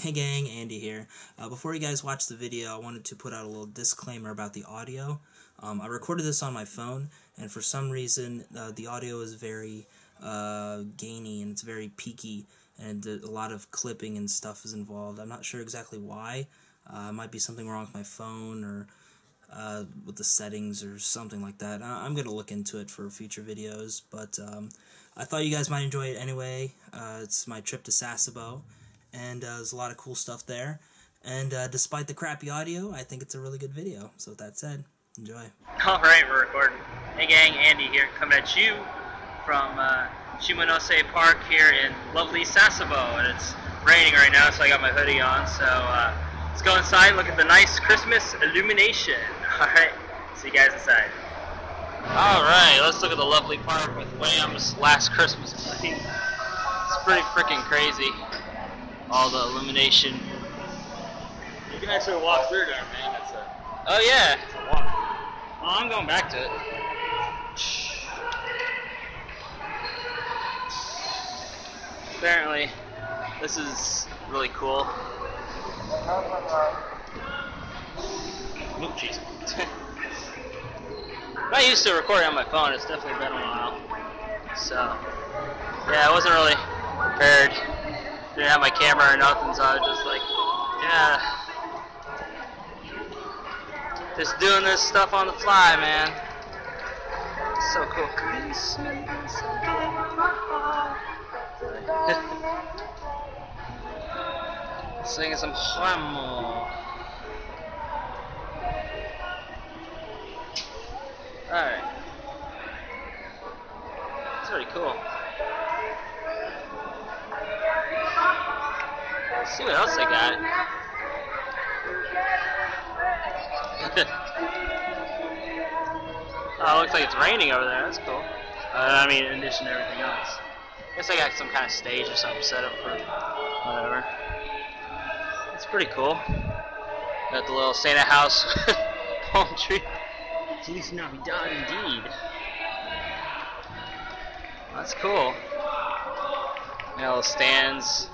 Hey gang, Andy here. Uh, before you guys watch the video, I wanted to put out a little disclaimer about the audio. Um, I recorded this on my phone, and for some reason, uh, the audio is very uh, gainy and it's very peaky, and a lot of clipping and stuff is involved. I'm not sure exactly why. Uh, it might be something wrong with my phone or uh, with the settings or something like that. I- am going to look into it for future videos, but um, I thought you guys might enjoy it anyway. Uh, it's my trip to Sasebo and uh, there's a lot of cool stuff there. And uh, despite the crappy audio, I think it's a really good video. So with that said, enjoy. All right, we're recording. Hey gang, Andy here, coming at you from uh, Shimanose Park here in lovely Sasebo, and it's raining right now, so I got my hoodie on. So uh, let's go inside look at the nice Christmas illumination. All right, see you guys inside. All right, let's look at the lovely park with Wham's Last Christmas. It's pretty freaking crazy all the illumination. You can actually walk through there, man. It's a, oh yeah. it's a walk. Well, I'm going back to it. Apparently, this is really cool. Oop, jeez. Not used to recording on my phone. It's definitely been a while. So, yeah, I wasn't really prepared didn't have my camera or nothing, so I was just like, yeah. Just doing this stuff on the fly, man. So cool. Singing some Huamo. Alright. It's pretty cool. Let's see what else they got. oh, it looks like it's raining over there. That's cool. Uh, I mean, in addition to everything else. Guess I got some kind of stage or something set up for whatever. It's pretty cool. Got the little Santa house palm tree. Feliz Navidad indeed. That's cool. Got little stands.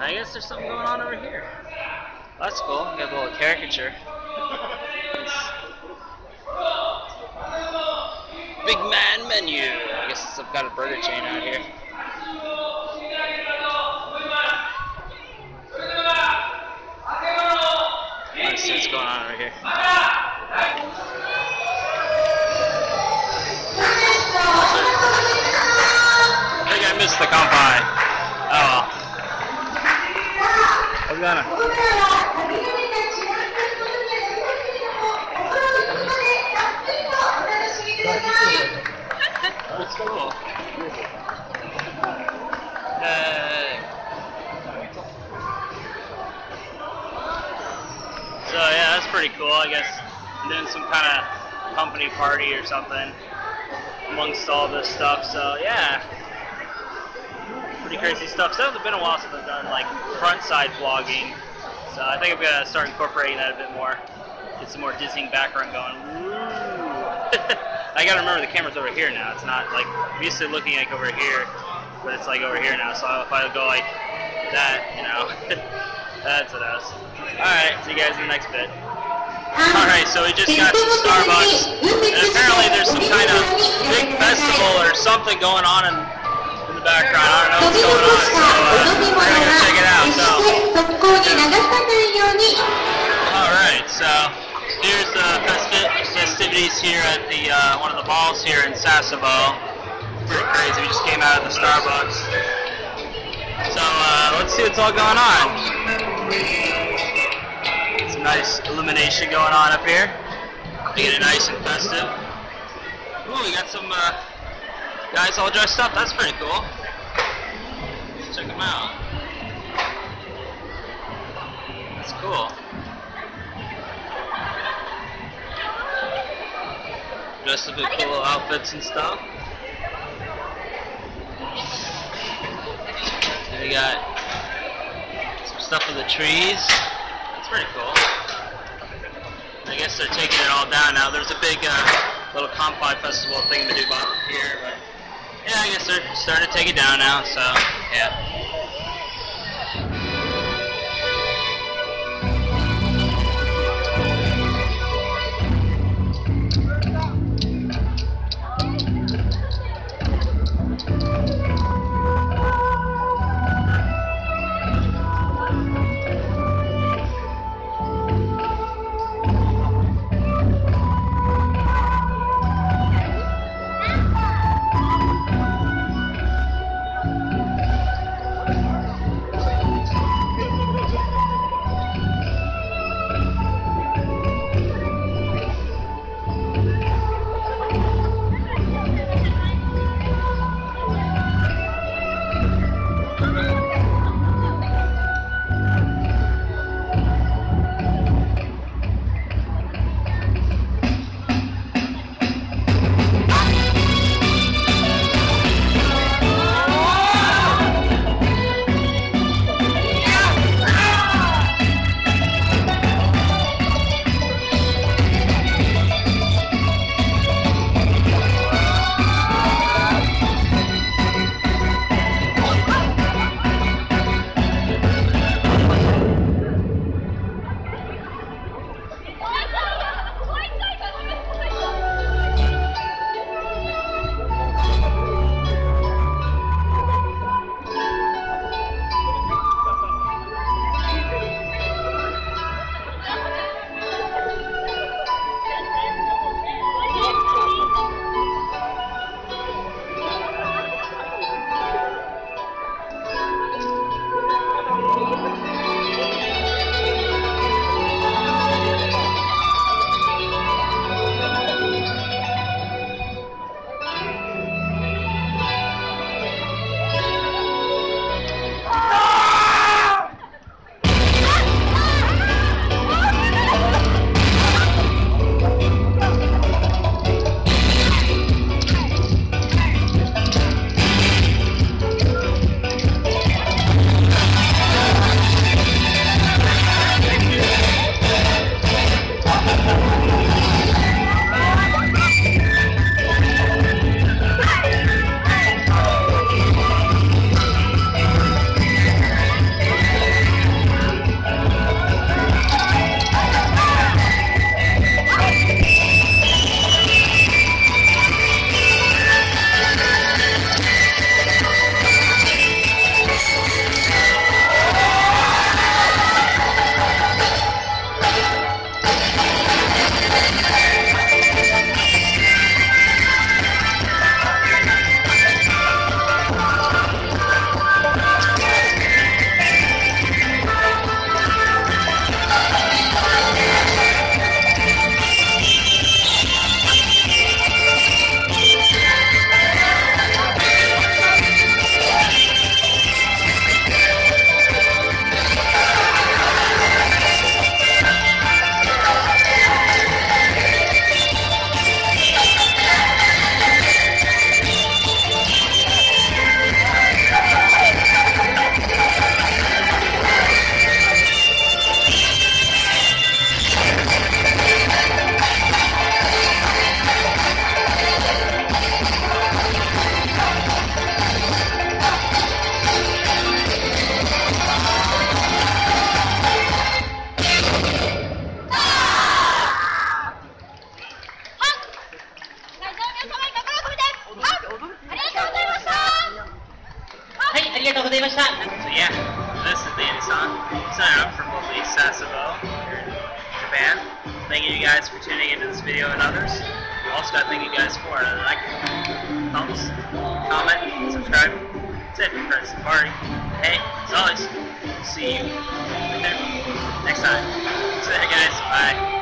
I guess there's something going on over here. That's cool. We Got a little caricature. Big man menu. I guess I've got a burger chain out here. Let's see what's going on over here. I think I missed the company. So yeah, that's pretty cool. I guess I'm doing some kind of company party or something amongst all this stuff. So yeah pretty crazy stuff. So it's been a while since I've done like front side vlogging, so I think I'm gonna start incorporating that a bit more. Get some more dizzying background going. I gotta remember the camera's over here now. It's not like I'm used to looking like over here, but it's like over here now. So if I go like that, you know, that's what was. All right, see you guys in the next bit. Alright, so we just got some Starbucks, and apparently there's some kind of big festival or something going on in background. I don't know what's going on, so uh, we're gonna check it out. So, alright, so here's the festi festivities here at the uh, one of the malls here in Sasebo. Pretty crazy. We just came out of the Starbucks. So uh, let's see what's all going on. Some nice illumination going on up here. Making it nice and festive. Ooh, we got some. Uh, Guys all dressed up, that's pretty cool. Let's check them out. That's cool. Dressed up in cool outfits and stuff. And we got some stuff for the trees. That's pretty cool. I guess they're taking it all down now. There's a big uh, little Kampai festival thing to do here, yeah, I guess they're starting to take it down now, so, yeah. Thanking you guys for tuning into this video and others. Also, to thank you guys for uh, like, thumbs, comment, subscribe. That's it, friends party. Hey, as always, see you next time. See you guys. Bye.